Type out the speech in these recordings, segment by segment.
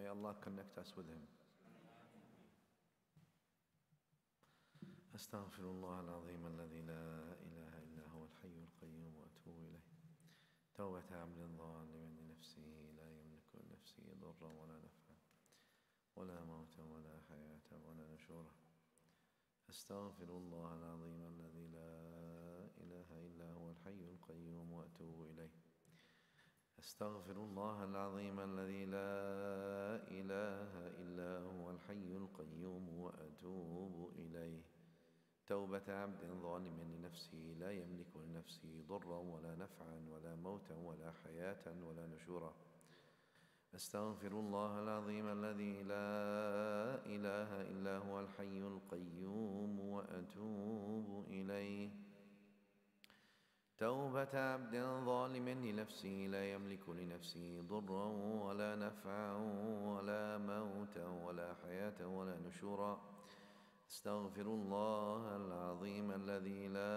May Allah connect us with him. أستغفر الله العظيم الذي لا إله إلا هو الحي القيوم وأتوب إليه توبة عبد ظالم لنفسه لا يملك لنفسه ضرا ولا نفعا ولا موتا ولا حياة ولا نشورا أستغفر الله العظيم الذي لا إله إلا هو الحي القيوم وأتوب إليه أستغفر الله العظيم الذي لا إله إلا هو الحي القيوم وأتوب إليه. توبة عبد ظالم لنفسه لا يملك لنفسه ضرا ولا نفعا ولا موتا ولا حياة ولا نشورا. أستغفر الله العظيم الذي لا إله إلا هو الحي القيوم وأتوب إليه. توبة عبد ظالم لنفسه لا يملك لنفسه ضرا ولا نفعا ولا موتا ولا حياة ولا نشورا. أستغفر الله العظيم الذي لا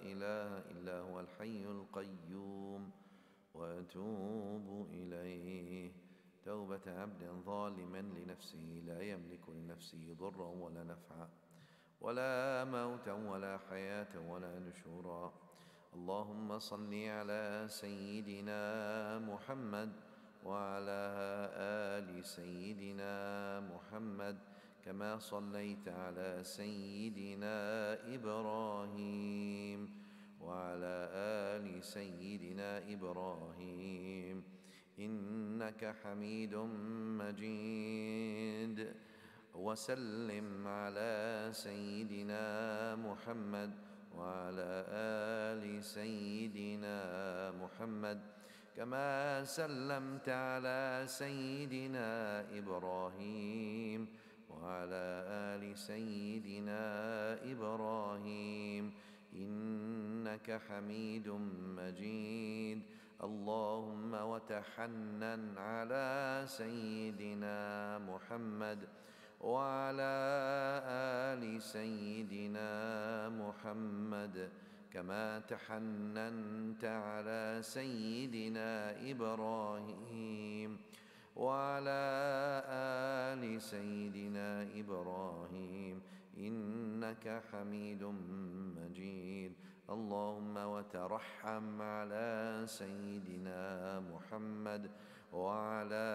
إله إلا هو الحي القيوم وأتوب إليه. توبة عبد ظالم لنفسه لا يملك لنفسه ضرا ولا نفعا. ولا موتا ولا حياة ولا نشورا. اللهم صل على سيدنا محمد وعلى آل سيدنا محمد كما صليت على سيدنا إبراهيم وعلى آل سيدنا إبراهيم. إنك حميد مجيد. وسلم على سيدنا محمد وعلى آل سيدنا محمد كما سلمت على سيدنا إبراهيم وعلى آل سيدنا إبراهيم إنك حميد مجيد اللهم وتحنن على سيدنا محمد وعلى آل سيدنا محمد كما تحننت على سيدنا إبراهيم وعلى آل سيدنا إبراهيم إنك حميد مجيد. اللهم وترحم على سيدنا محمد وعلى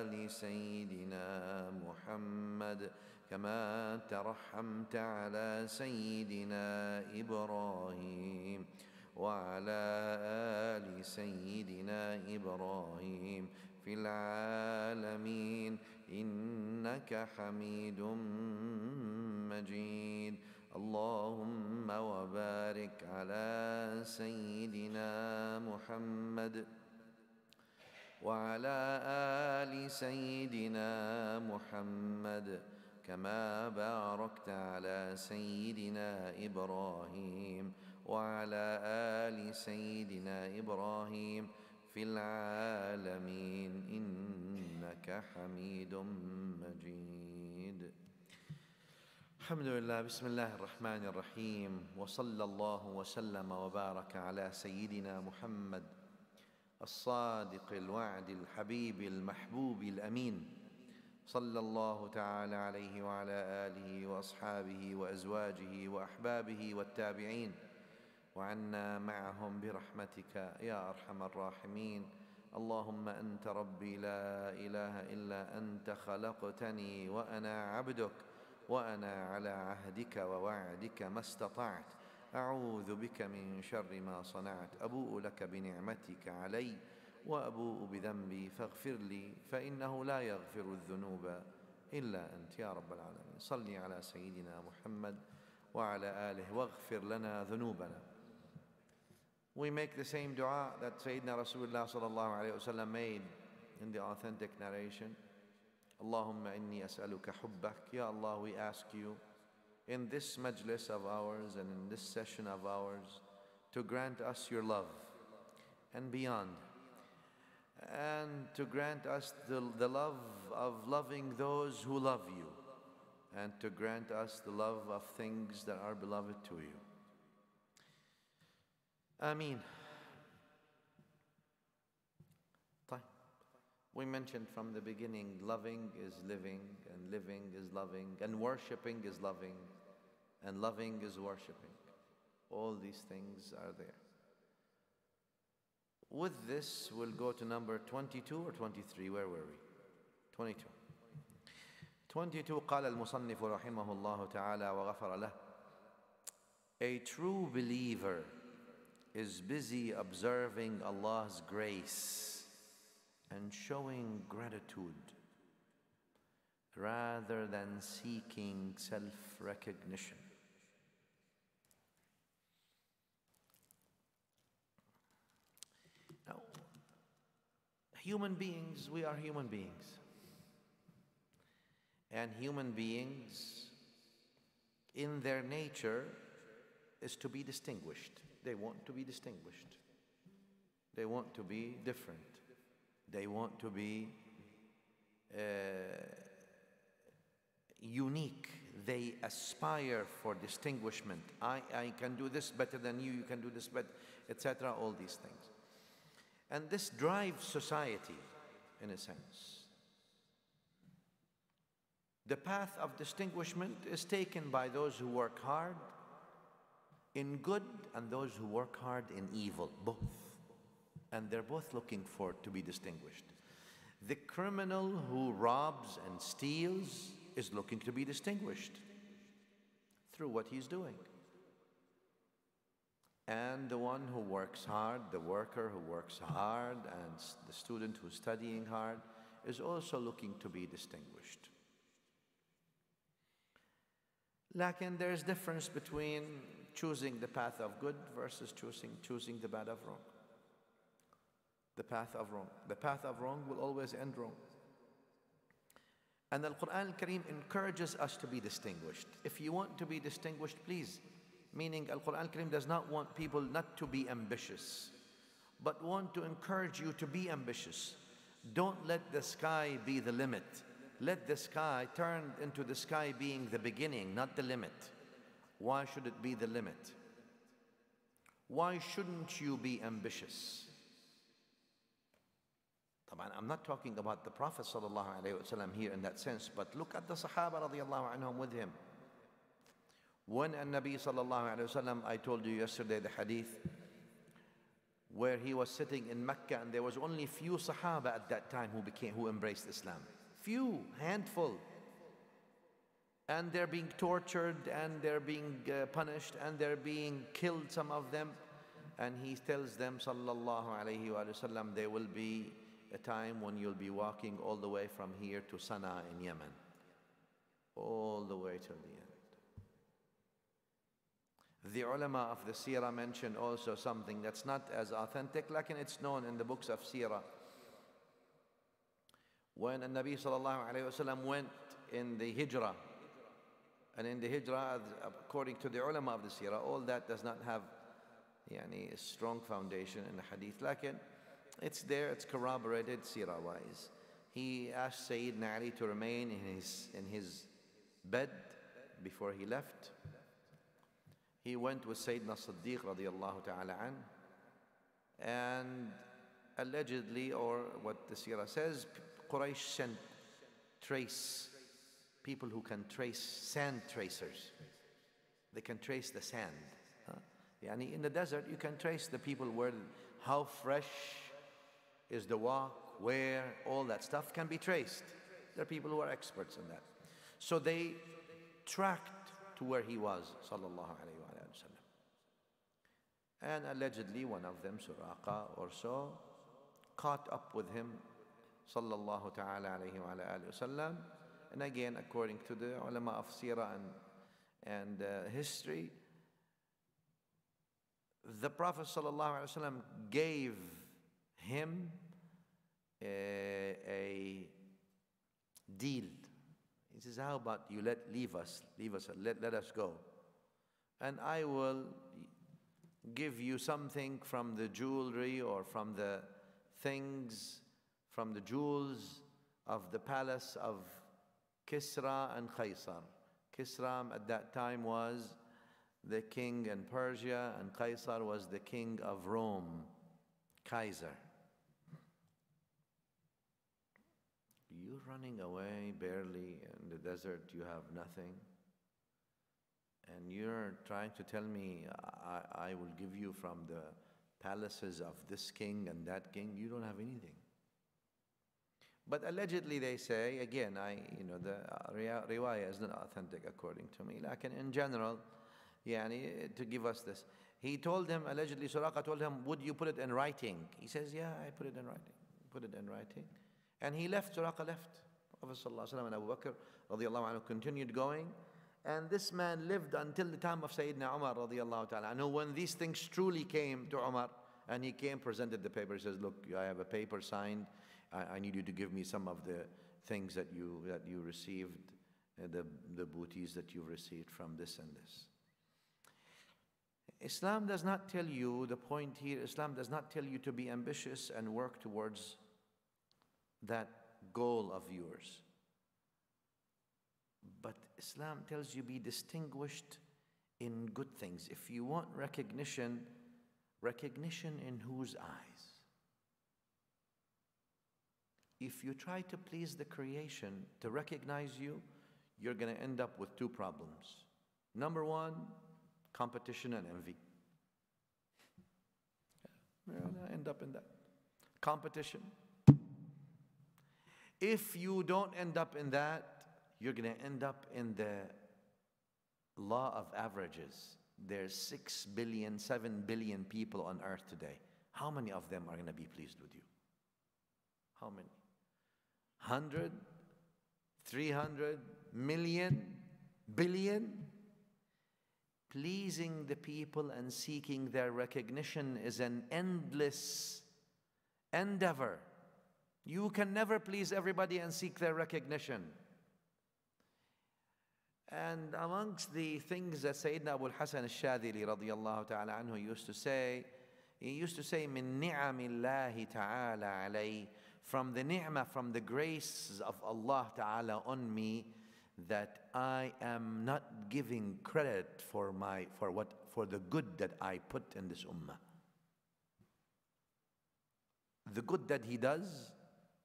آل سيدنا محمد كما ترحمت على سيدنا إبراهيم وعلى آل سيدنا إبراهيم في العالمين إنك حميد مجيد. اللهم وبارك على سيدنا محمد. وعلى آل سيدنا محمد كما باركت على سيدنا إبراهيم وعلى آل سيدنا إبراهيم في العالمين إنك حميد مجيد. الحمد لله بسم الله الرحمن الرحيم وصلى الله وسلم وبارك على سيدنا محمد الصادق الوعد الحبيب المحبوب الأمين. صلى الله تعالى عليه وعلى آله وأصحابه وأزواجه وأحبابه والتابعين. وعنا معهم برحمتك يا أرحم الراحمين. اللهم أنت ربي لا إله إلا أنت خلقتني وأنا عبدك وأنا على عهدك ووعدك ما استطعت. اعوذ بك من شر ما صنعت ابوء لك بنعمتك علي وابوء بذنبي فاغفر لي فانه لا يغفر الذنوب الا انت يا رب العالمين صل على سيدنا محمد وعلى اله واغفر لنا ذنوبنا We make the same dua that Sayyidina Rasulullah sallallahu alayhi wa made in the authentic narration. Allahumma inni as'aluka hubbak. Ya Allah, we ask you in this majlis of ours and in this session of ours to grant us your love and beyond and to grant us the, the love of loving those who love you and to grant us the love of things that are beloved to you. Ameen. We mentioned from the beginning loving is living, and living is loving, and worshiping is loving and loving is worshiping. All these things are there. With this, we'll go to number 22 or 23. Where were we? 22. 22 قال المصنف رحمه الله تعالى وغفر له A true believer is busy observing Allah's grace and showing gratitude rather than seeking self recognition. Human beings, we are human beings. And human beings, in their nature, is to be distinguished. They want to be distinguished. They want to be different. They want to be uh, unique. They aspire for distinguishment. I, I can do this better than you, you can do this better, etc. All these things. And this drives society, in a sense. The path of distinguishment is taken by those who work hard in good and those who work hard in evil, both. And they're both looking for to be distinguished. The criminal who robs and steals is looking to be distinguished through what he's doing. And the one who works hard, the worker who works hard, and the student who's studying hard is also looking to be distinguished. Lakin there's difference between choosing the path of good versus choosing, choosing the path of wrong. The path of wrong. The path of wrong will always end wrong. And the Quran Kareem encourages us to be distinguished. If you want to be distinguished, please. Meaning, Al Quran al Kareem does not want people not to be ambitious, but want to encourage you to be ambitious. Don't let the sky be the limit. Let the sky turn into the sky being the beginning, not the limit. Why should it be the limit? Why shouldn't you be ambitious? I'm not talking about the Prophet ﷺ here in that sense, but look at the Sahaba radiallahu anhum with him. When a Nabi sallallahu alayhi wasallam, I told you yesterday the hadith, where he was sitting in Mecca and there was only few Sahaba at that time who became, who embraced Islam. Few, handful and they're being tortured and they're being uh, punished and they're being killed, some of them. And he tells them, Sallallahu Alaihi Wasallam, there will be a time when you'll be walking all the way from here to Sana'a in Yemen, all the way till the end. The ulama of the seerah mention also something that's not as authentic, like it's known in the books of seerah. When the Nabi sallallahu alayhi wasallam went in the hijrah, and in the hijrah, according to the ulama of the seerah, all that does not have yani, a strong foundation in the hadith. Like it's there, it's corroborated seerah wise. He asked Sayyidina Ali to remain in his, in his bed before he left. He went with Sayyidina Siddiq radiallahu ta'ala an, and allegedly, or what the seerah says, Quraysh sent trace people who can trace sand tracers. They can trace the sand. Huh? In the desert, you can trace the people where, how fresh is the walk, where, all that stuff can be traced. There are people who are experts in that. So they tracked to where he was, sallallahu alayhi. And allegedly one of them, Suraqa or so, caught up with him, sallallahu ta'ala alayhi wa sallam, and again, according to the ulama of Sirah and, and uh, history, the Prophet ﷺ gave him a, a, deal. He says, How about you let leave us, leave us, let, let us go. And I will give you something from the jewelry or from the things, from the jewels of the palace of Kisra and Qaisar. Kisra at that time was the king in Persia, and Qaisar was the king of Rome, Kaiser. You're running away barely in the desert, you have nothing. And you're trying to tell me I, I will give you from the palaces of this king and that king. You don't have anything. But allegedly they say, again, I, you know, the uh, riwayah is not authentic according to me. Like in general, yani, to give us this. He told him, allegedly, Suraqa told him, would you put it in writing? He says, yeah, I put it in writing. Put it in writing. And he left, Suraqa left. Prophet ﷺ and Abu Bakr radiallahu anhu continued going. And this man lived until the time of Sayyidina Umar radiallahu ta'ala anhu. When these things truly came to Umar, and he came, presented the paper, he says, look, I have a paper signed. I, I need you to give me some of the things that you, that you received, uh, the, the booties that you've received from this and this. Islam does not tell you, the point here, Islam does not tell you to be ambitious and work towards that goal of yours. But Islam tells you be distinguished in good things. If you want recognition, recognition in whose eyes? If you try to please the creation to recognize you, you're going to end up with two problems. Number one, competition and envy. You're going to end up in that. Competition. If you don't end up in that, you're going to end up in the law of averages. There's 6 billion, 7 billion people on earth today. How many of them are going to be pleased with you? How many? 100, 300, million, billion? Pleasing the people and seeking their recognition is an endless endeavor. You can never please everybody and seek their recognition. And amongst the things that Sayyidina Abu al-Hasan al-Shadili radiallahu ta'ala anhu used to say, he used to say, min ni'amillahi ta'ala alay, from the ni'mah, from the grace of Allah ta'ala on me, that I am not giving credit for my, for what, for the good that I put in this ummah. The good that he does,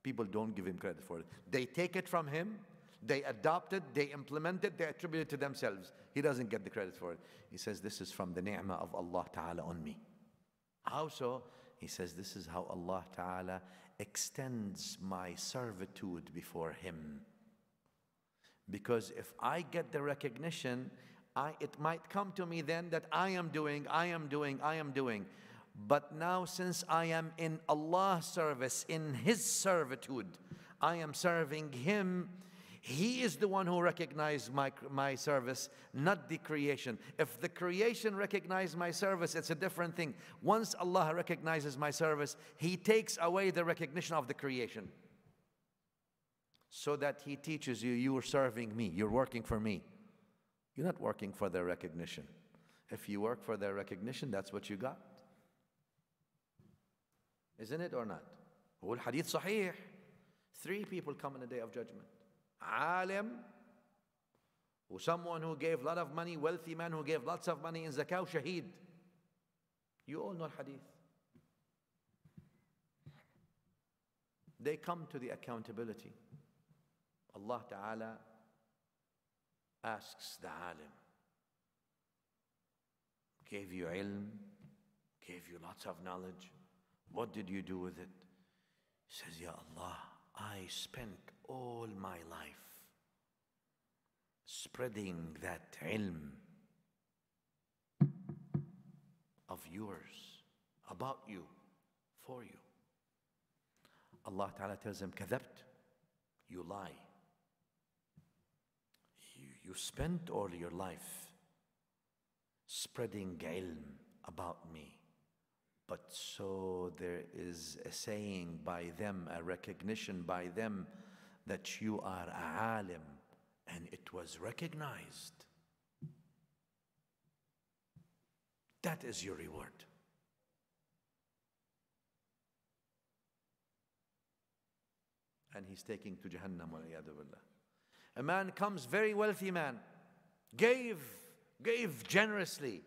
people don't give him credit for it. They take it from him they adopt it, they implement it, they attribute it to themselves. He doesn't get the credit for it. He says, This is from the ni'mah of Allah Ta'ala on me. How so? He says, This is how Allah Ta'ala extends my servitude before Him. Because if I get the recognition, I, it might come to me then that I am doing, I am doing, I am doing. But now, since I am in Allah's service, in His servitude, I am serving Him he is the one who recognized my, my service, not the creation. If the creation recognized my service, it's a different thing. Once Allah recognizes my service, He takes away the recognition of the creation. So that He teaches you, you are serving me, you're working for me. You're not working for their recognition. If you work for their recognition, that's what you got. Isn't it or not? hadith sahih. Three people come in the day of judgment alim, or someone who gave a lot of money, wealthy man who gave lots of money in zakah, shaheed. You all know hadith. They come to the accountability. Allah Ta'ala asks the alim, gave you ilm, gave you lots of knowledge. What did you do with it? He says, Ya Allah, I spent all my life spreading that ilm of yours about you for you. Allah Ta'ala tells him, Kadhabt, you lie. You, you spent all your life spreading ilm about me. But so there is a saying by them, a recognition by them that you are a alim and it was recognized. That is your reward. And he's taking to Jahannam. A man comes, very wealthy man, gave, gave generously,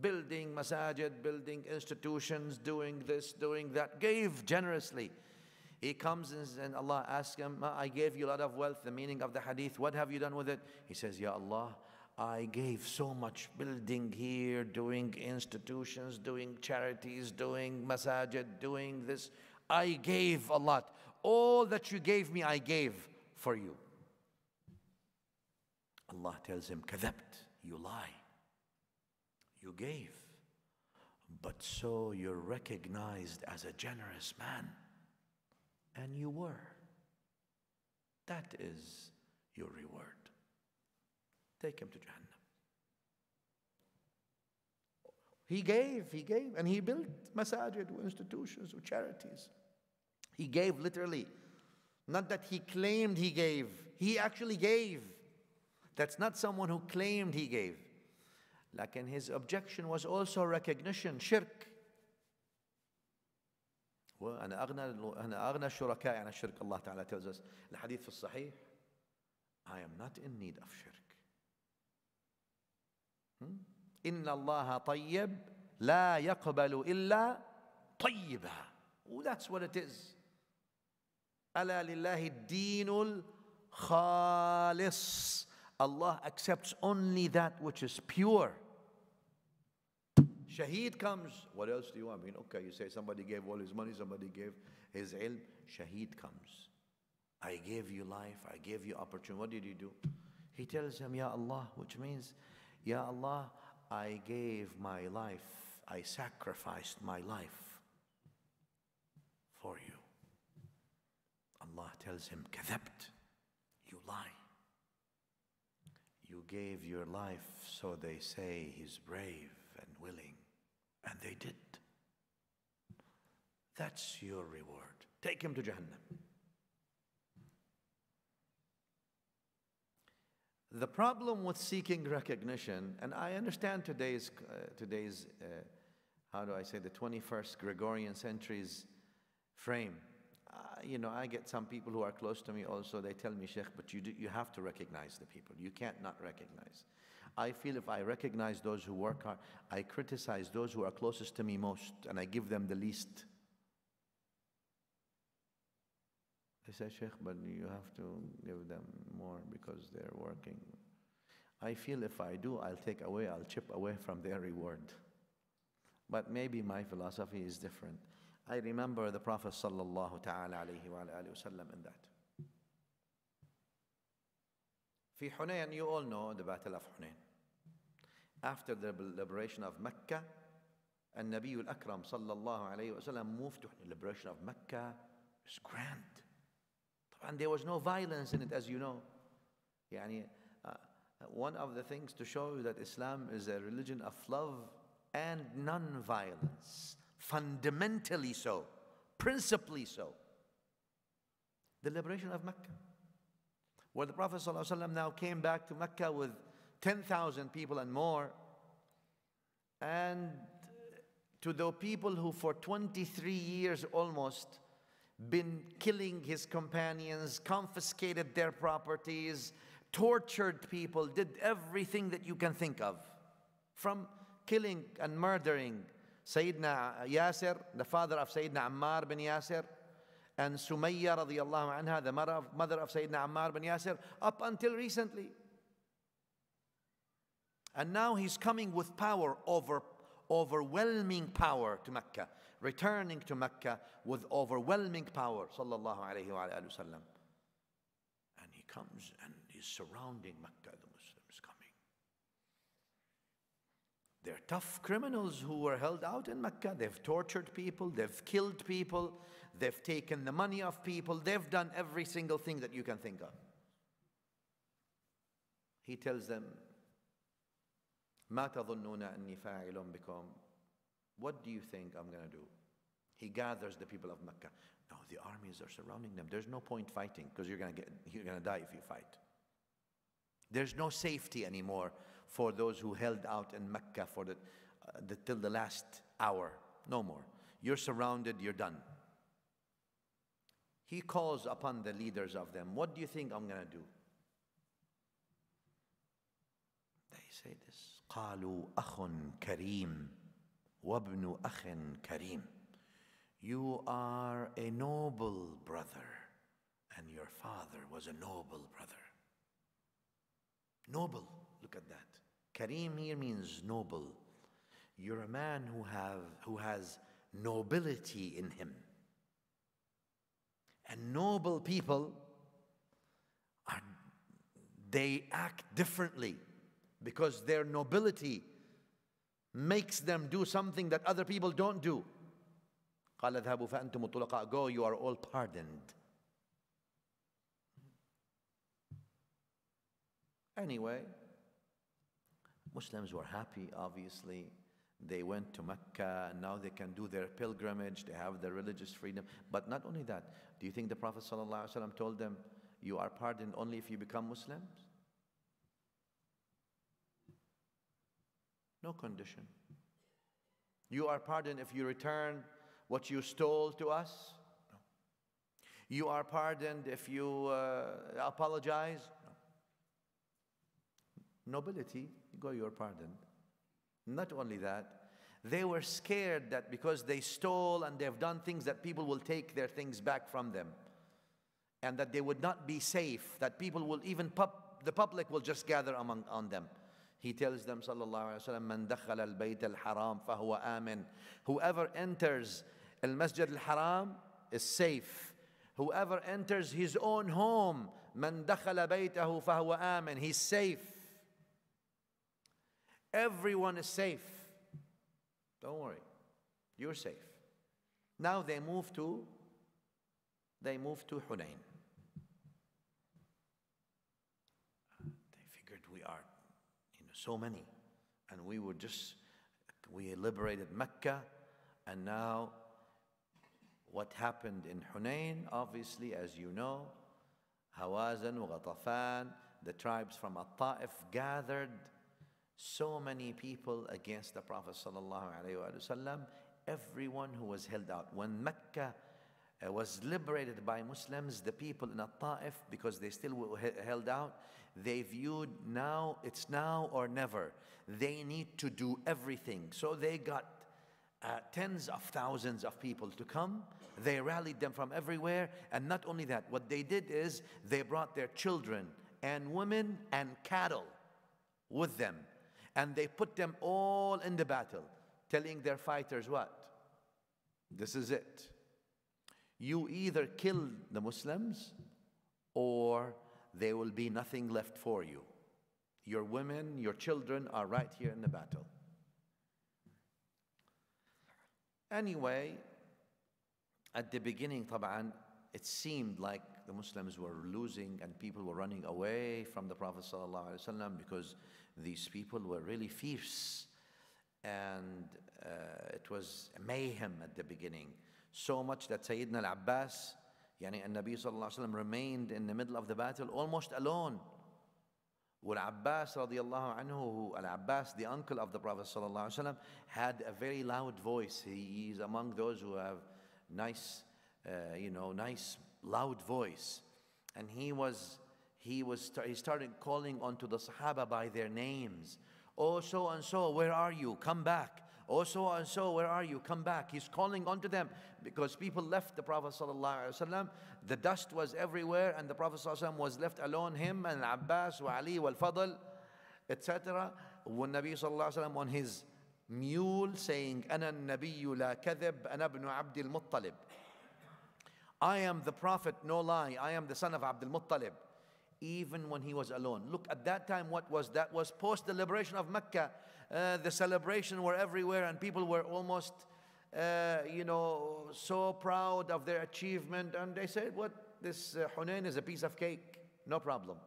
building masajid, building institutions, doing this, doing that, gave generously. He comes and Allah asks him, I gave you a lot of wealth, the meaning of the hadith, what have you done with it? He says, Ya Allah, I gave so much building here, doing institutions, doing charities, doing masajid, doing this. I gave a lot. All that you gave me, I gave for you. Allah tells him, Kadhabt, you lie. You gave. But so you're recognized as a generous man. And you were. That is your reward. Take him to Jahannam. He gave, he gave, and he built masajid, institutions, or charities. He gave literally. Not that he claimed he gave, he actually gave. That's not someone who claimed he gave. Like in his objection was also recognition, shirk. وأنا أغنى أنا أغنى الشركاء عن الشرك الله تعالى tells us الحديث في الصحيح I am not in need of shirk إن الله طيب لا يقبل إلا طيبا oh, that's what it is ألا لله الدين الخالص Allah accepts only that which is pure Shaheed comes. What else do you want? I mean, okay, you say somebody gave all his money, somebody gave his ilm. Shaheed comes. I gave you life, I gave you opportunity. What did you do? He tells him, Ya Allah, which means, Ya Allah, I gave my life, I sacrificed my life for you. Allah tells him, Kadhabt, you lie. You gave your life, so they say he's brave and willing. And they did. That's your reward. Take him to Jahannam. The problem with seeking recognition, and I understand today's, uh, today's uh, how do I say, the 21st Gregorian century's frame. Uh, you know, I get some people who are close to me also, they tell me, Sheikh, but you, do, you have to recognize the people. You can't not recognize. I feel if I recognize those who work hard, I criticize those who are closest to me most, and I give them the least. I say, Sheikh, but you have to give them more because they're working. I feel if I do, I'll take away, I'll chip away from their reward. But maybe my philosophy is different. I remember the Prophet sallallahu ta'ala alayhi wa sallam in that. في حنين, you all know the Battle of Hunain after the liberation of Mecca, and Nabi al-Akram sallallahu alayhi moved to the liberation of Mecca. It's grand. And there was no violence in it, as you know. Yani, uh, one of the things to show you that Islam is a religion of love and non-violence, fundamentally so, principally so. The liberation of Mecca, where the Prophet ﷺ now came back to Mecca with 10,000 people and more. And to the people who for 23 years almost been killing his companions, confiscated their properties, tortured people, did everything that you can think of. From killing and murdering Sayyidina Yasir, the father of Sayyidina Ammar bin Yasir, and Sumayya radiallahu anha, the mother of, mother of Sayyidina Ammar bin Yasir, up until recently. And now he's coming with power over overwhelming power to Mecca, returning to Mecca with overwhelming power, sallallahu alayhi wa sallam. And he comes and he's surrounding Mecca, the Muslims coming. They're tough criminals who were held out in Mecca. They've tortured people, they've killed people, they've taken the money of people, they've done every single thing that you can think of. He tells them, ما تظنون أني فاعل بكم What do you think I'm going to do? He gathers the people of Mecca. No, the armies are surrounding them. There's no point fighting because you're going to get you're going to die if you fight. There's no safety anymore for those who held out in Mecca for the, uh, the till the last hour. No more. You're surrounded. You're done. He calls upon the leaders of them. What do you think I'm going to do? They say this. قالوا أخ كريم وابن أخ كريم You are a noble brother, and your father was a noble brother. Noble, look at that. Kareem here means noble. You're a man who, have, who has nobility in him. And noble people are, they act differently because their nobility makes them do something that other people don't do. قال اذهبوا فأنتم الطلقاء go you are all pardoned anyway Muslims were happy obviously they went to Mecca and now they can do their pilgrimage they have their religious freedom but not only that do you think the Prophet ﷺ told them you are pardoned only if you become Muslims No condition you are pardoned if you return what you stole to us? No. You are pardoned if you uh, apologize? No. Nobility, you go, you're pardoned. Not only that, they were scared that because they stole and they've done things that people will take their things back from them and that they would not be safe, that people will even, pub, the public will just gather among on them. He tells them, sallallahu alaihi wasallam. Whoever enters al-Masjid al-Haram is safe. Whoever enters his own home, man dakhala baytahu fahuwa amin. He's safe. Everyone is safe. Don't worry. You're safe. Now they move to they move to Hunain. They figured we are, you know, so many. And we were just we liberated Mecca and now what happened in Hunain, obviously, as you know, Hawazin, Ghatafan, the tribes from At-Ta'if gathered so many people against the Prophet ﷺ, everyone who was held out. When Mecca uh, was liberated by Muslims, the people in At-Ta'if, because they still were held out, they viewed now, it's now or never. They need to do everything. So they got uh, tens of thousands of people to come. They rallied them from everywhere. And not only that, what they did is they brought their children and women and cattle with them. And they put them all in the battle, telling their fighters what? This is it. You either kill the Muslims or there will be nothing left for you. Your women, your children are right here in the battle. Anyway, at the beginning, طبعا, it seemed like the Muslims were losing and people were running away from the Prophet ﷺ because these people were really fierce. And uh, it was mayhem at the beginning. So much that Sayyidina al-Abbas, yani Nabi sallallahu remained in the middle of the battle almost alone. Al-Abbas radiallahu anhu, Al-Abbas, the uncle of the Prophet sallallahu alaihi wasallam, had a very loud voice. He is among those who have nice, uh, you know, nice loud voice. And he was, he was, he started calling onto the Sahaba by their names. Oh, so and so, where are you? Come back. Oh, so and so, where are you? Come back. He's calling onto them because people left the Prophet ﷺ. The dust was everywhere, and the Prophet ﷺ was left alone, him and Abbas, wa Ali, wal Fadl, etc. When Nabi ﷺ on his mule saying, أنا النبي لا كذب أنا ابن عبد المطلب. I am the prophet, no lie. I am the son of Abdul Muttalib. Even when he was alone. Look, at that time, what was that? Was post the liberation of Mecca. Uh, the celebration were everywhere, and people were almost, uh, you know, so proud of their achievement. And they said, "What? This uh, Hunain is a piece of cake. No problem."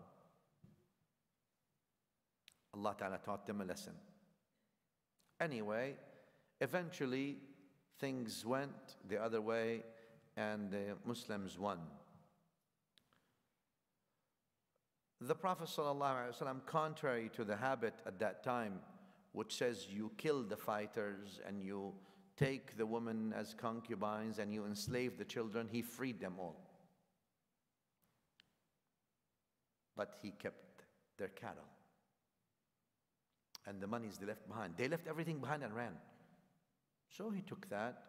Allah Ta'ala taught them a lesson. Anyway, eventually things went the other way and the Muslims won. The Prophet ﷺ, contrary to the habit at that time, which says you kill the fighters and you take the women as concubines and you enslave the children, he freed them all. But he kept their cattle and the monies they left behind. They left everything behind and ran. So he took that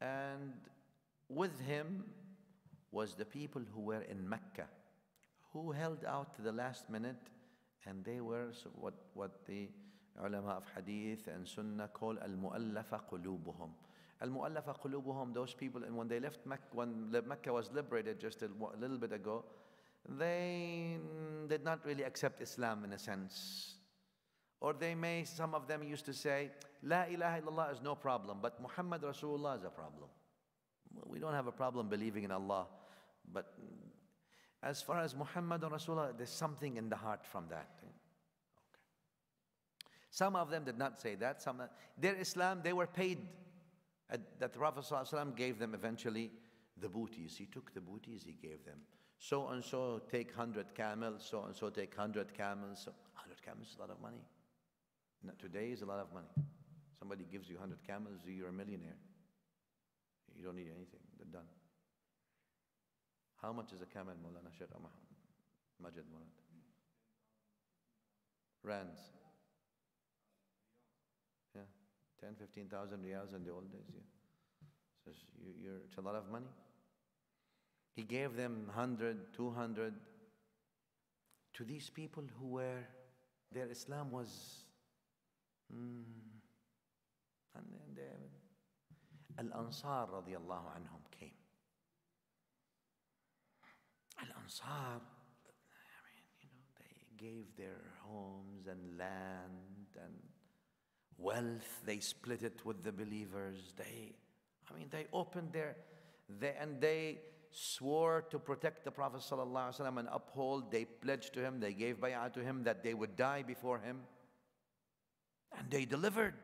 And with him was the people who were in Mecca, who held out to the last minute, and they were what, what the ulama of hadith and sunnah call al-mu'allafa qulubuhum. Al-mu'allafa qulubuhum, those people, and when they left Mecca, when Mecca was liberated just a little bit ago, they did not really accept Islam in a sense. Or they may, some of them used to say, La ilaha illallah is no problem, but Muhammad Rasulullah is a problem. We don't have a problem believing in Allah, but as far as Muhammad Rasulullah, there's something in the heart from that. Some of them did not say that. Some, their Islam, they were paid uh, that the Prophet ﷺ gave them eventually the booties. He took the booties, he gave them. So and so take 100 camels, so and so take 100 camels. So 100 camels is a lot of money. Today is a lot of money. Somebody gives you 100 camels, you're a millionaire. You don't need anything, they're done. How much is a camel, Mulana Sheikh Majid Murad? Rands. 10, 15,000 riyals in the old days. Yeah. So you, are it's a lot of money. He gave them 100, 200 to these people who were, their Islam was, mm, and then Al-Ansar radiallahu anhum came. Al-Ansar, I mean, you know, they gave their homes and land and wealth, they split it with the believers. They, I mean, they opened their, they, and they swore to protect the Prophet ﷺ and uphold. They pledged to him, they gave bay'ah to him that they would die before him. And they delivered.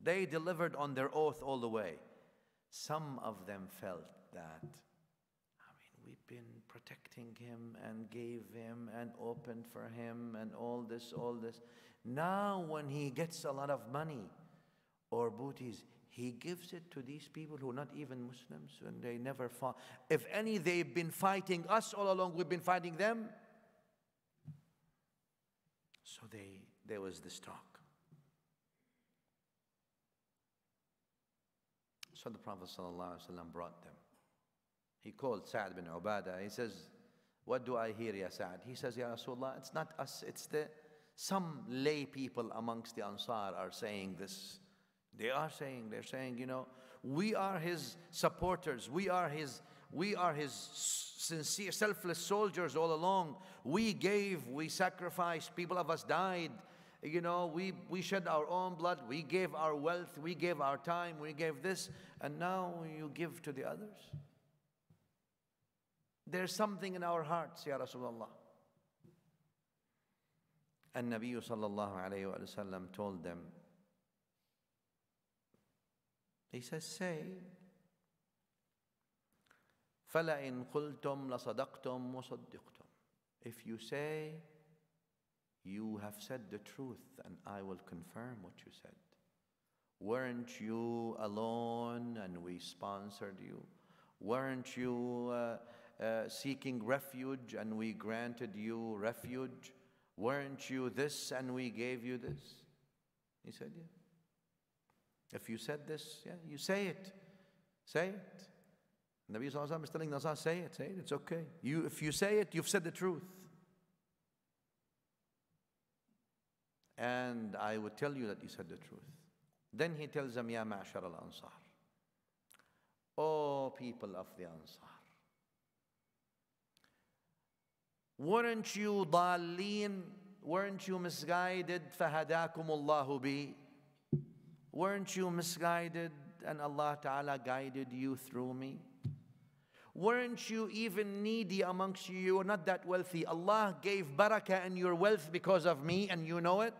They delivered on their oath all the way. Some of them felt that, I mean, we've been protecting him and gave him and opened for him and all this, all this. Now, when he gets a lot of money or booties, he gives it to these people who are not even Muslims and they never fought. If any, they've been fighting us all along, we've been fighting them. So they, there was this talk. So the Prophet ﷺ brought them. He called Sa'd bin Ubadah. He says, What do I hear, Ya Sa'd? He says, Ya Rasulullah, it's not us, it's the some lay people amongst the Ansar are saying this. They are saying, they're saying, you know, we are his supporters, we are his, we are his sincere, selfless soldiers all along. We gave, we sacrificed, people of us died. You know, we, we shed our own blood, we gave our wealth, we gave our time, we gave this, and now you give to the others. There's something in our hearts, Ya Rasulullah. And Nabi sallallahu alayhi wa sallam told them, he says, say, فَلَئِن قُلْتُمْ لَصَدَقْتُمْ وَصَدِّقْتُمْ If you say, you have said the truth and I will confirm what you said. Weren't you alone and we sponsored you? Weren't you uh, uh, seeking refuge and we granted you refuge? Weren't you this and we gave you this? He said, Yeah. If you said this, yeah, you say it. Say it. Nabi Sallallahu is telling Ansar, say it, say it, it's okay. You, if you say it, you've said the truth. And I would tell you that you said the truth. Then he tells them, Ya Ma'shar al Ansar. O people of the Ansar. Weren't you ضالين? Weren't you misguided? فهداكم الله بي. Weren't you misguided and Allah Ta'ala guided you through me? Weren't you even needy amongst you? You were not that wealthy. Allah gave barakah in your wealth because of me and you know it.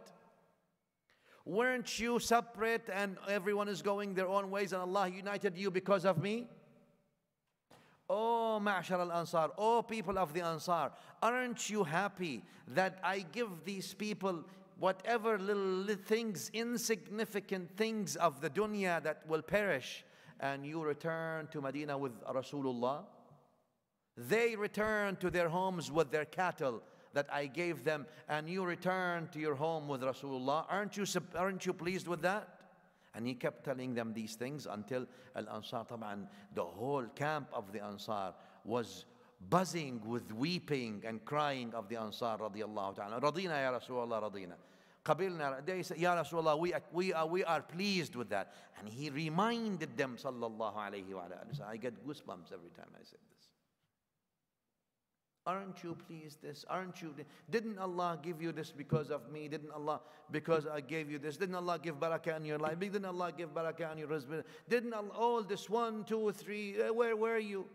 Weren't you separate and everyone is going their own ways and Allah united you because of me? Oh, Ma'shar al Ansar, oh people of the Ansar, aren't you happy that I give these people whatever little things, insignificant things of the dunya that will perish, and you return to Medina with Rasulullah? They return to their homes with their cattle that I gave them, and you return to your home with Rasulullah. Aren't you, aren't you pleased with that? And he kept telling them these things until Al Ansar, the whole camp of the Ansar was buzzing with weeping and crying of the Ansar radiallahu ta'ala. Radina ya Rasulullah, radina. Qabilna, they said, Ya Rasulullah, we we, are, we are pleased with that. And he reminded them, sallallahu alayhi wa I get goosebumps every time I say this. Aren't you pleased this? Aren't you? Didn't Allah give you this because of me? Didn't Allah, because I gave you this? Didn't Allah give barakah in your life? Didn't Allah give barakah in your husband? Didn't Allah, all this one, two, three, uh, where were you?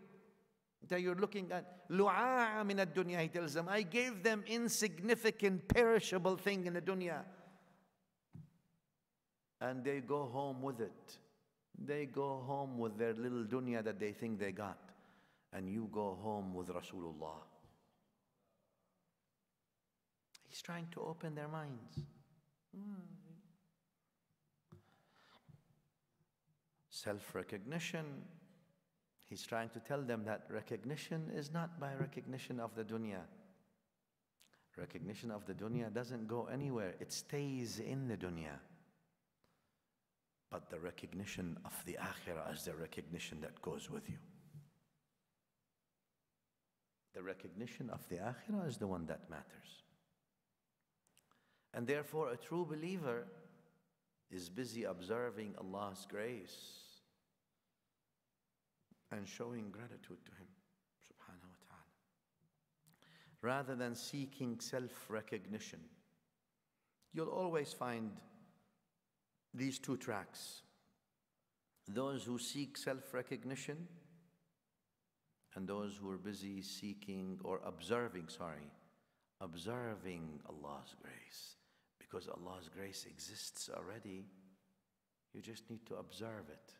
That you're looking at. Lu'a'a min dunya he tells them, I gave them insignificant, perishable thing in the dunya. And they go home with it. They go home with their little dunya that they think they got. And you go home with Rasulullah. He's trying to open their minds. Self recognition. He's trying to tell them that recognition is not by recognition of the dunya. Recognition of the dunya doesn't go anywhere, it stays in the dunya. But the recognition of the akhirah is the recognition that goes with you. The recognition of the akhirah is the one that matters. And therefore, a true believer is busy observing Allah's grace and showing gratitude to Him, subhanahu wa ta'ala. Rather than seeking self recognition, you'll always find these two tracks those who seek self recognition and those who are busy seeking or observing, sorry, observing Allah's grace because Allah's grace exists already. You just need to observe it.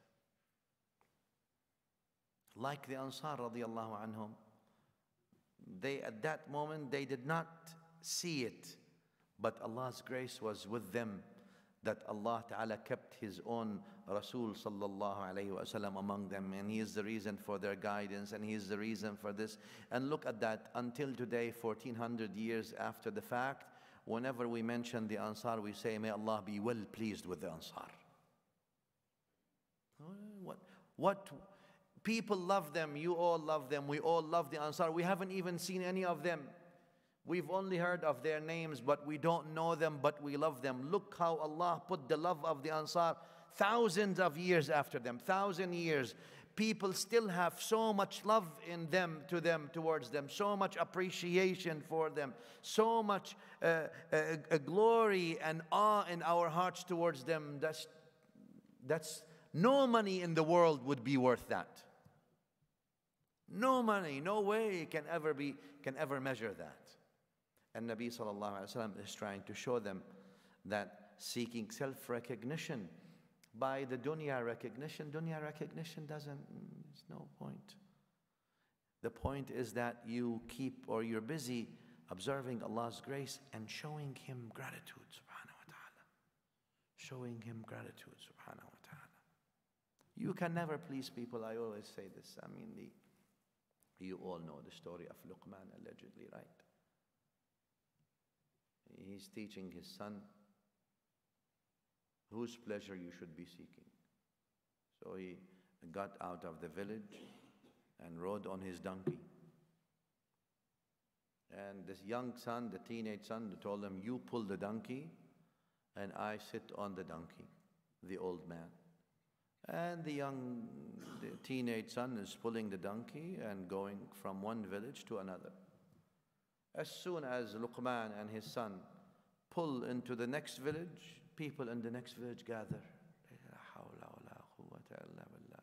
Like the Ansar radiallahu anhum, they at that moment they did not see it, but Allah's grace was with them that Allah Ta'ala kept His own Rasul Sallallahu Alaihi Wasallam among them, and He is the reason for their guidance, and He is the reason for this. And look at that, until today, 1400 years after the fact, whenever we mention the Ansar, we say, May Allah be well pleased with the Ansar. Oh, what, what people love them, you all love them, we all love the Ansar. We haven't even seen any of them. We've only heard of their names, but we don't know them, but we love them. Look how Allah put the love of the Ansar thousands of years after them, thousand years people still have so much love in them to them towards them so much appreciation for them so much uh, uh, glory and awe in our hearts towards them that's that's no money in the world would be worth that. No money no way can ever be can ever measure that. And nabi sallallahu alaihi wasallam is trying to show them that seeking self recognition by the dunya recognition. Dunya recognition doesn't, there's no point. The point is that you keep or you're busy observing Allah's grace and showing Him gratitude, subhanahu wa ta'ala. Showing Him gratitude, subhanahu wa ta'ala. You can never please people. I always say this. I mean, the, you all know the story of Luqman, allegedly, right? He's teaching his son whose pleasure you should be seeking. So he got out of the village and rode on his donkey. And this young son, the teenage son, told him, You pull the donkey, and I sit on the donkey, the old man. And the young the teenage son is pulling the donkey and going from one village to another. As soon as Luqman and his son pull into the next village, people in the next village gather.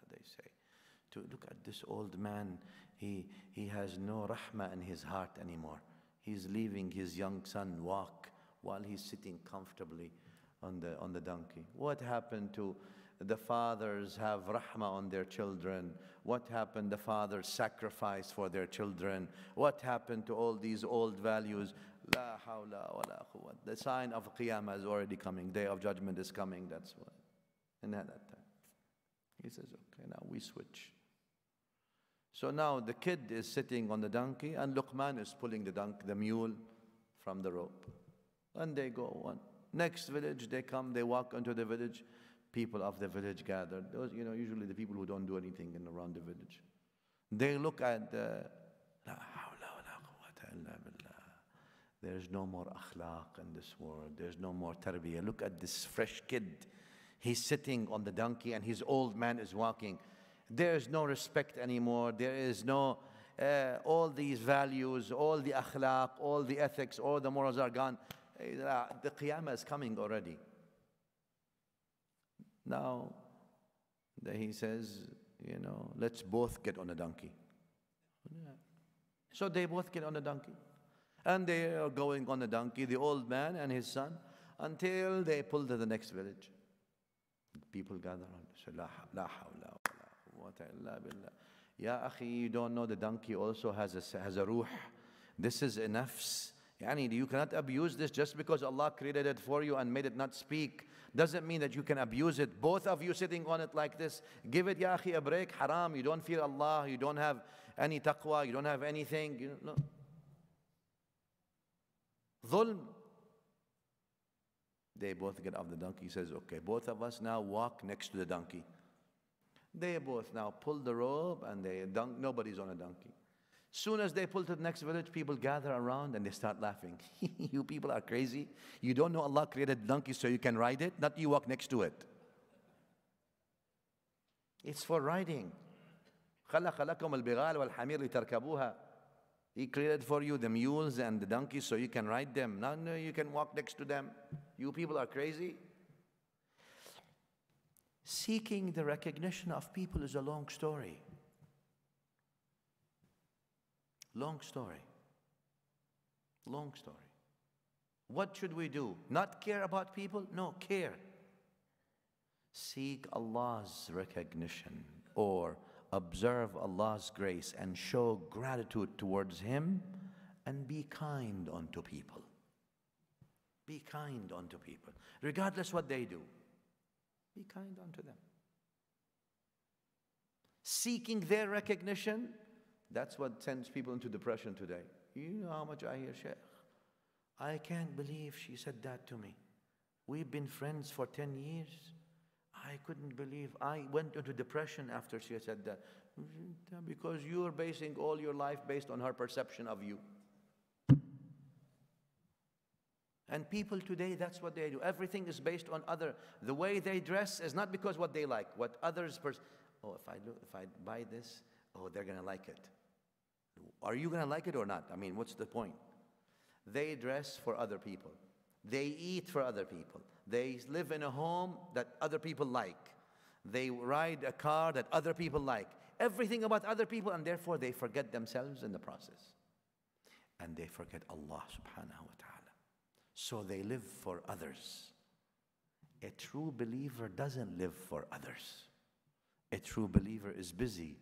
They say, to look at this old man, he, he has no rahmah in his heart anymore. He's leaving his young son walk while he's sitting comfortably on the, on the donkey. What happened to the fathers have rahmah on their children? What happened? The fathers sacrifice for their children. What happened to all these old values? La hawla wa la The sign of Qiyamah is already coming. Day of judgment is coming. That's what. And at that time, he says, okay, now we switch. So now the kid is sitting on the donkey, and Luqman is pulling the donkey, the mule, from the rope. And they go on. Next village, they come, they walk into the village. people of the village gathered. Those, you know, usually the people who don't do anything in around the village. They look at the, there's no more akhlaq in this world. There's no more tarbiyah. Look at this fresh kid. He's sitting on the donkey and his old man is walking. There's no respect anymore. There is no, uh, all these values, all the akhlaq, all the ethics, all the morals are gone. Uh, the qiyamah is coming already. Now, he says, you know, let's both get on a donkey. So they both get on a donkey. And they are going on a donkey, the old man and his son, until they pull to the next village. People gather billah. Ya akhi, you don't know the donkey also has a, has a ruh. This is a nafs. Yani, you cannot abuse this just because Allah created it for you and made it not speak. Doesn't mean that you can abuse it. Both of you sitting on it like this. Give it, ya akhi, a break. Haram. You don't fear Allah. You don't have any taqwa. You don't have anything. You know, Dhulm. They both get off the donkey. He says, okay, both of us now walk next to the donkey. They both now pull the rope and they dunk, nobody's on a donkey. Soon as they pull to the next village, people gather around and they start laughing. you people are crazy. You don't know Allah created donkey so you can ride it, not you walk next to it. It's for riding. خلق لكم البغال والحمير لتركبوها he created for you the mules and the donkeys so you can ride them. Now no, you can walk next to them. You people are crazy. Seeking the recognition of people is a long story. Long story. Long story. What should we do? Not care about people? No, care. Seek Allah's recognition or observe Allah's grace and show gratitude towards Him and be kind unto people. Be kind unto people, regardless what they do. Be kind unto them. Seeking their recognition, that's what sends people into depression today. You know how much I hear, Sheikh. I can't believe she said that to me. We've been friends for 10 years. I couldn't believe. I went into depression after she said that. Because you are basing all your life based on her perception of you. And people today, that's what they do. Everything is based on other. The way they dress is not because what they like, what others. Pers- oh, if I look, if I buy this, oh, they're gonna like it. Are you gonna like it or not? I mean, what's the point? They dress for other people. They eat for other people. They live in a home that other people like. They ride a car that other people like. Everything about other people, and therefore they forget themselves in the process. And they forget Allah subhanahu wa ta'ala. So they live for others. A true believer doesn't live for others. A true believer is busy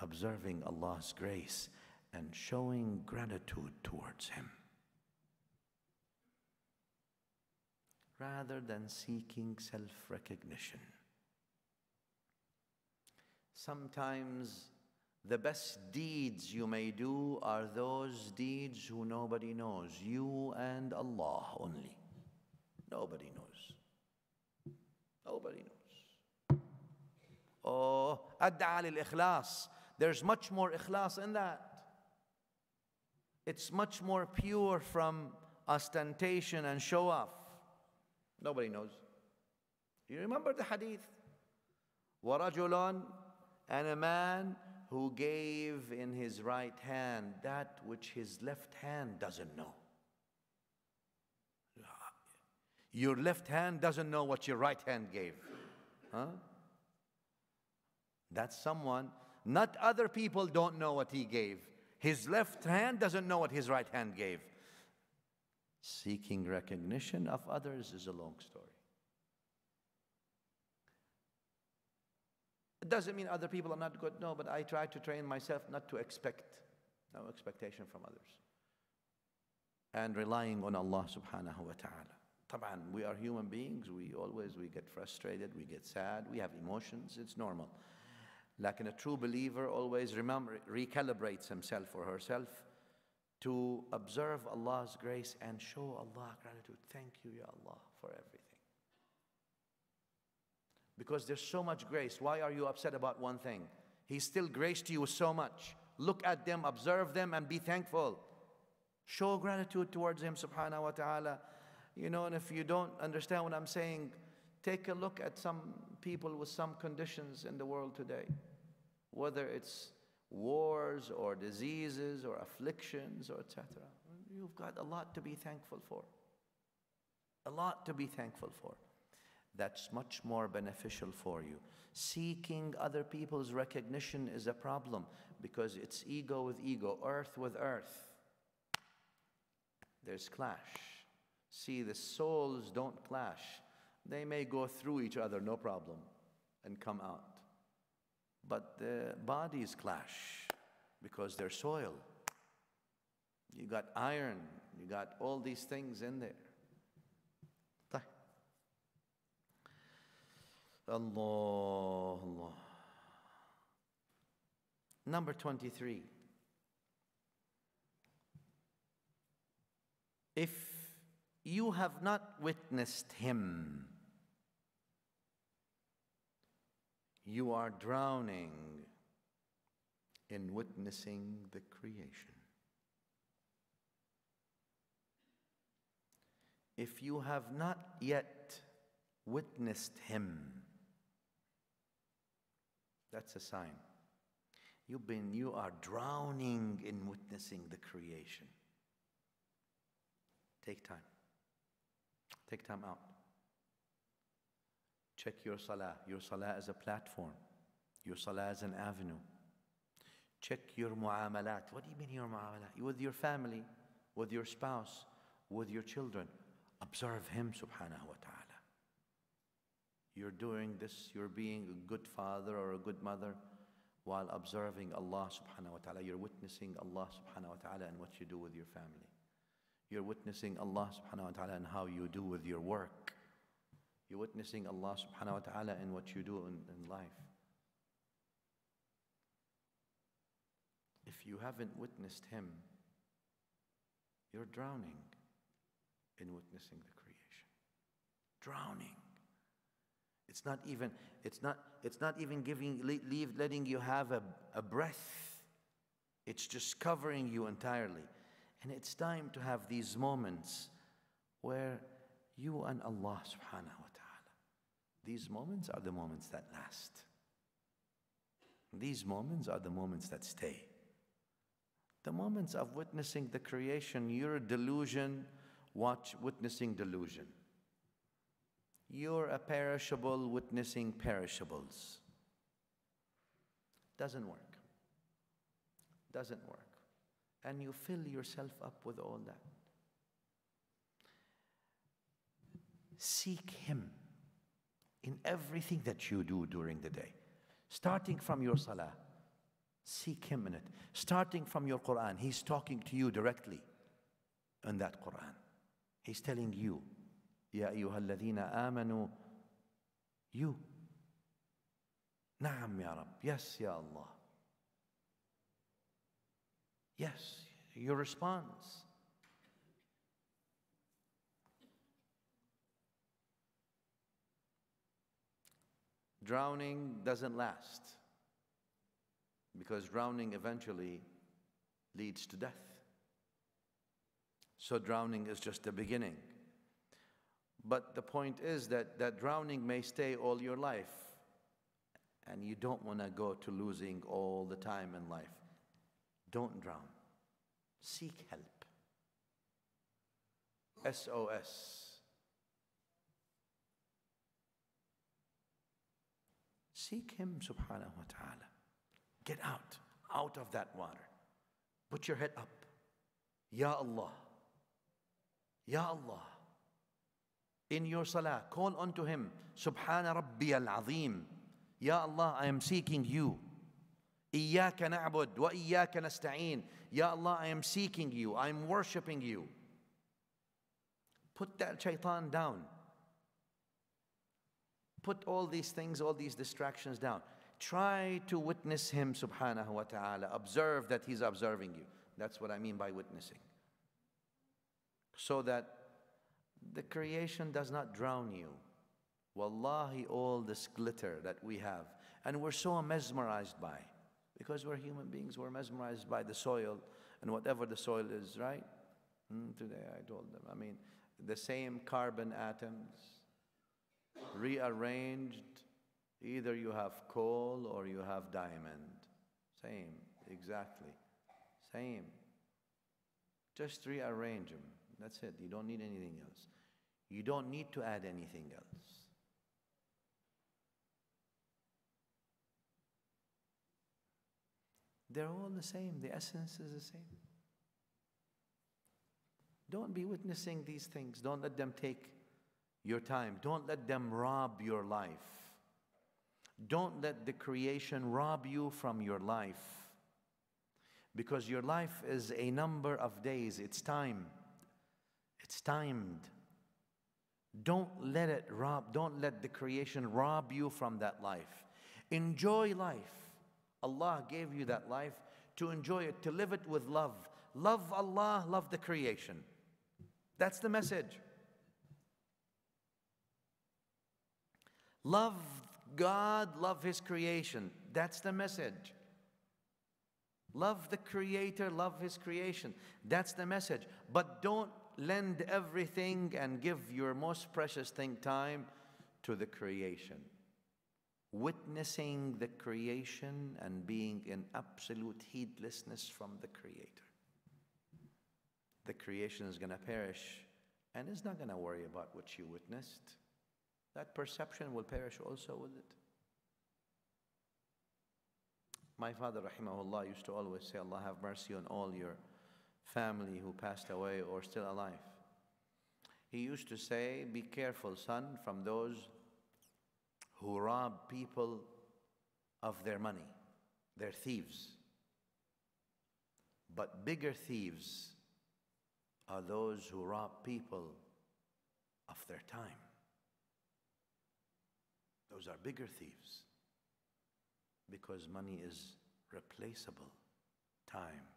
observing Allah's grace and showing gratitude towards Him. Rather than seeking self recognition. Sometimes the best deeds you may do are those deeds who nobody knows, you and Allah only. Nobody knows. Nobody knows. Oh, ad'a ikhlas. There's much more ikhlas in that. It's much more pure from ostentation and show off. Nobody knows. You remember the hadith? وَرَجُلٌ And a man who gave in his right hand that which his left hand doesn't know. Your left hand doesn't know what your right hand gave. Huh? That's someone, not other people don't know what he gave. His left hand doesn't know what his right hand gave. Seeking recognition of others is a long story. It doesn't mean other people are not good, no, but I try to train myself not to expect, no expectation from others. And relying on Allah subhanahu wa ta'ala. Taban, we are human beings, we always, we get frustrated, we get sad, we have emotions, it's normal. Like in a true believer always remember, recalibrates himself or herself to observe Allah's grace and show Allah gratitude. Thank you, Ya Allah, for everything. Because there's so much grace. Why are you upset about one thing? He's still graced you so much. Look at them, observe them, and be thankful. Show gratitude towards Him, subhanahu wa ta'ala. You know, and if you don't understand what I'm saying, take a look at some people with some conditions in the world today, whether it's wars or diseases or afflictions or etc. You've got a lot to be thankful for. A lot to be thankful for. That's much more beneficial for you. Seeking other people's recognition is a problem because it's ego with ego, earth with earth. There's clash. See, the souls don't clash. They may go through each other, no problem, and come out. But the bodies clash because they're soil. You got iron, you got all these things in there. Allah, Allah. Number 23. If you have not witnessed him, you are drowning in witnessing the creation. If you have not yet witnessed him, that's a sign. You've been, you are drowning in witnessing the creation. Take time. Take time out. Check your salah. Your salah is a platform. Your salah is an avenue. Check your mu'amalat. What do you mean your mu'amalat? With your family, with your spouse, with your children. Observe Him subhanahu wa ta'ala. You're doing this, you're being a good father or a good mother while observing Allah subhanahu wa ta'ala. You're witnessing Allah subhanahu wa ta'ala and what you do with your family. You're witnessing Allah subhanahu wa ta'ala and how you do with your work. You're witnessing Allah subhanahu wa ta'ala in what you do in, in life. If you haven't witnessed Him, you're drowning in witnessing the creation. Drowning. It's not even, it's not, it's not even giving, leave, letting you have a, a breath. It's just covering you entirely. And it's time to have these moments where you and Allah subhanahu these moments are the moments that last. These moments are the moments that stay. The moments of witnessing the creation, your delusion, watch witnessing delusion. You're a perishable witnessing perishables. Doesn't work. Doesn't work. And you fill yourself up with all that. Seek Him in everything that you do during the day, starting from your salah. Seek Him in it. Starting from your Quran, He's talking to you directly in that Quran. He's telling you, يا أيها الذين آمنوا you نعم يا رب yes يا الله yes your response drowning doesn't last because drowning eventually leads to death so drowning is just the beginning but the point is that, that drowning may stay all your life, and you don't want to go to losing all the time in life. Don't drown. Seek help. SOS. Seek Him subhanahu wa ta'ala. Get out, out of that water. Put your head up. Ya Allah. Ya Allah. In your salah, call unto Him. Subhana Rabbi al Azim. Ya Allah, I am seeking you. Iyaka na'bud wa iyaka. Ya Allah, I am seeking you. I am worshiping you. Put that shaitan down. Put all these things, all these distractions down. Try to witness Him, subhanahu wa ta'ala. Observe that He's observing you. That's what I mean by witnessing. So that the creation does not drown you. Wallahi, all this glitter that we have, and we're so mesmerized by, because we're human beings, we're mesmerized by the soil and whatever the soil is, right? Mm, today I told them, I mean, the same carbon atoms rearranged, either you have coal or you have diamond. Same, exactly. Same. Just rearrange them. That's it. You don't need anything else. You don't need to add anything else. They're all the same. The essence is the same. Don't be witnessing these things. Don't let them take your time. Don't let them rob your life. Don't let the creation rob you from your life. Because your life is a number of days, it's time. It's timed. Don't let it rob, don't let the creation rob you from that life. Enjoy life. Allah gave you that life to enjoy it, to live it with love. Love Allah, love the creation. That's the message. Love God, love His creation. That's the message. Love the Creator, love His creation. That's the message. But don't lend everything and give your most precious thing, time, to the creation. Witnessing the creation and being in absolute heedlessness from the Creator. The creation is going to perish and is not going to worry about what you witnessed. That perception will perish also with it. My father, rahimahullah, used to always say, Allah have mercy on all your family who passed away or still alive. He used to say, Be careful, son, from those who rob people of their money. They're thieves. But bigger thieves are those who rob people of their time. Those are bigger thieves because money is replaceable, time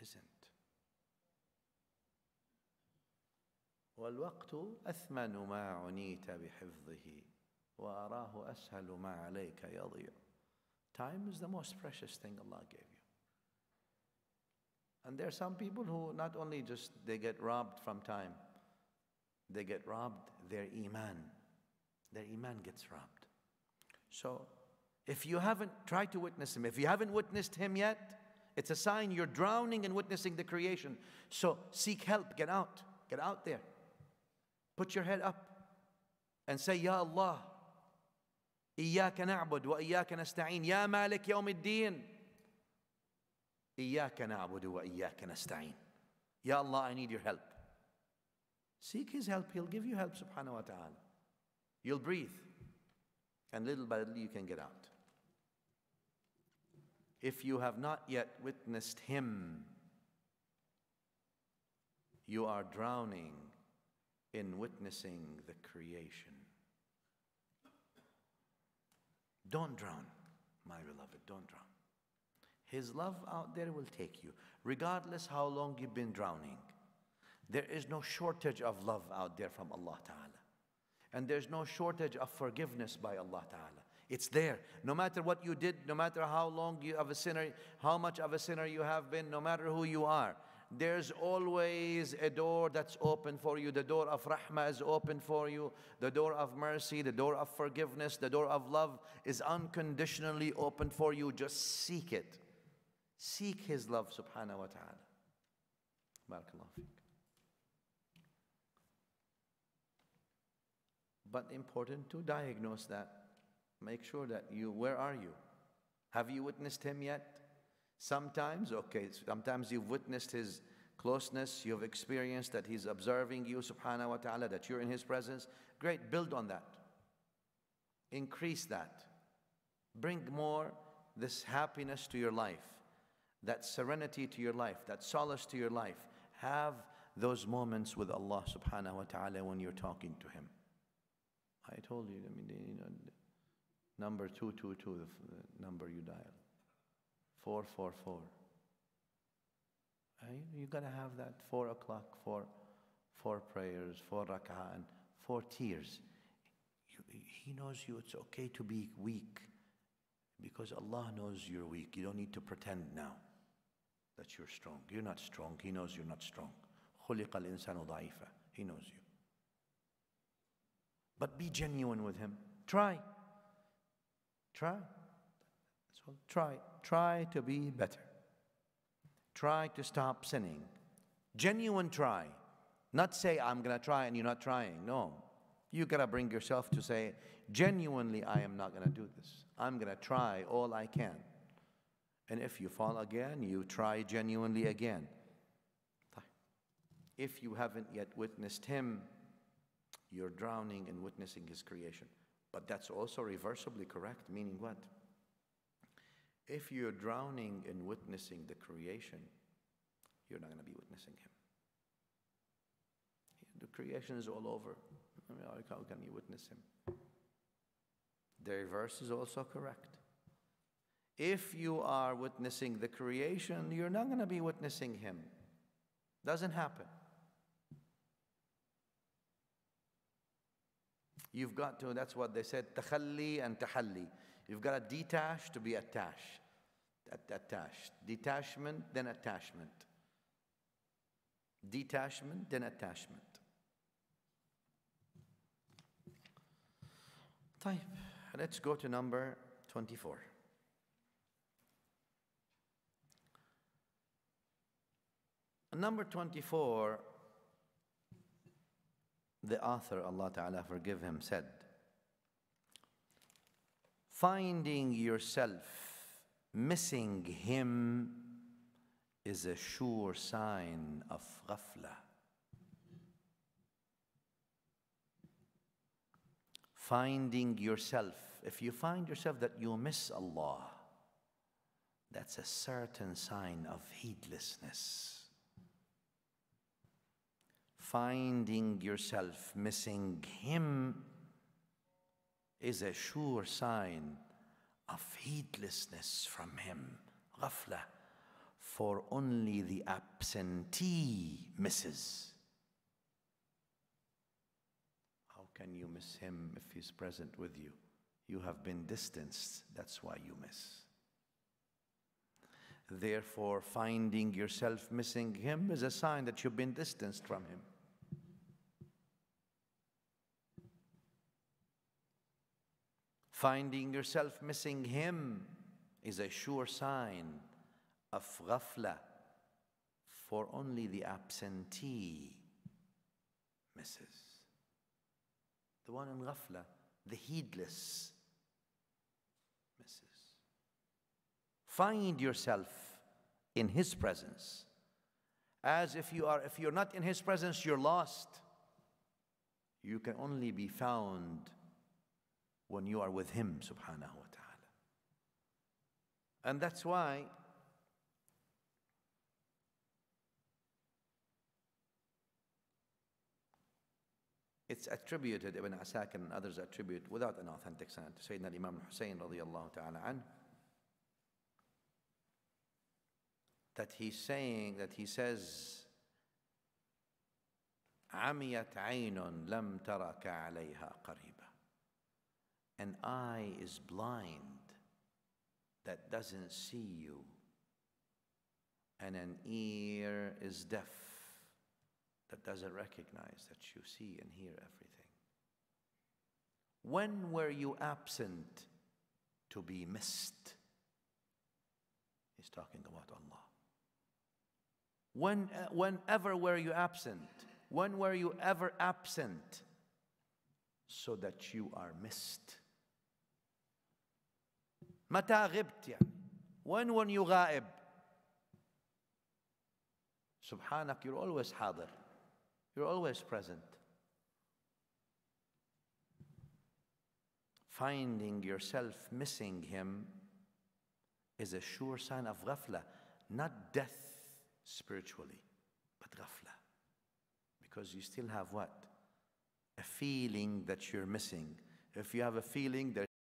isn't. والوقت أثمن ما عنيت بحفظه وأراه أسهل ما عليك يضيع Time is the most precious thing Allah gave you. And there are some people who not only just they get robbed from time, they get robbed their iman. Their iman gets robbed. So if you haven't tried to witness him, if you haven't witnessed him yet, it's a sign you're drowning in witnessing the creation. So seek help, get out, get out there. Put your head up and say, Ya Allah, إياك نعبد وإياك نستعين يا مالك يوم الدين إياك نعبد وإياك نستعين Ya Allah, I need your help. Seek His help, He'll give you help, subhanahu wa ta'ala. You'll breathe, and little by little you can get out. If you have not yet witnessed Him, you are drowning in witnessing the creation. Don't drown, my beloved, don't drown. His love out there will take you, regardless how long you've been drowning. There is no shortage of love out there from Allah Ta'ala. And there's no shortage of forgiveness by Allah Ta'ala. It's there. No matter what you did, no matter how long you of a sinner, how much of a sinner you have been, no matter who you are, there's always a door that's open for you. The door of rahmah is open for you. The door of mercy, the door of forgiveness, the door of love is unconditionally open for you. Just seek it. Seek His love, subhanahu wa ta'ala. Barakallah But important to diagnose that. Make sure that you, where are you? Have you witnessed Him yet? Sometimes, okay, sometimes you've witnessed His closeness, you've experienced that He's observing you, subhanahu wa ta'ala, that you're in His presence. Great, build on that. Increase that. Bring more this happiness to your life, that serenity to your life, that solace to your life. Have those moments with Allah subhanahu wa ta'ala when you're talking to Him. I told you, I mean, you know, number 222, the number you dial. 444. You got to have that 4 o'clock, four, four prayers, four rak'ah, and four tears. You He knows you. It's okay to be weak because Allah knows you're weak. You don't need to pretend now that you're strong. You're not strong. He knows you're not strong. خلق الإنسان ضعيفا. He knows you. But be genuine with Him. Try. Try. All. Try. Try to be better. Try to stop sinning. Genuine try. Not say, I'm going to try and you're not trying. No. You got to bring yourself to say, genuinely, I am not going to do this. I'm going to try all I can. And if you fall again, you try genuinely again. If you haven't yet witnessed Him, you're drowning in witnessing His creation. But that's also reversibly correct, meaning what? If you're drowning in witnessing the creation, you're not going to be witnessing Him. The creation is all over. I mean, how can you witness Him? The reverse is also correct. If you are witnessing the creation, you're not going to be witnessing Him. Doesn't happen. You've got to, that's what they said, takhalli and tahalli. You've got to detach to be attached. Attached. Detachment, then attachment. Detachment, then attachment. طيب, let's go to number 24. Number 24 the author, Allah Ta'ala forgive him, said, Finding yourself missing him is a sure sign of ghafla. Finding yourself, if you find yourself that you miss Allah, that's a certain sign of heedlessness finding yourself missing Him is a sure sign of heedlessness from Him. Ghafla. For only the absentee misses. How can you miss Him if He's present with you? You have been distanced, that's why you miss. Therefore, finding yourself missing Him is a sign that you've been distanced from Him. Finding yourself missing Him is a sure sign of ghafla, for only the absentee misses. The one in ghafla, the heedless, misses. Find yourself in His presence. As if you are, if you're not in His presence, you're lost. You can only be found when you are with Him, subhanahu wa ta'ala. And that's why it's attributed, Ibn Asakir and others attribute without an authentic sanad to Sayyidina Imam Hussein radiallahu ta'ala an, that he's saying, that he says, عميت عين لم ترك عليها قريب an eye is blind that doesn't see you, and an ear is deaf that doesn't recognize that you see and hear everything. When were you absent to be missed? He's talking about Allah. When, uh, whenever were you absent? When were you ever absent so that you are missed? متى غبت يعني when when you غائب سبحانك you're always حاضر you're always present. Finding yourself missing him is a sure sign of ghafla, not death spiritually but ghafla, because you still have what? A feeling that you're missing. If you have a feeling that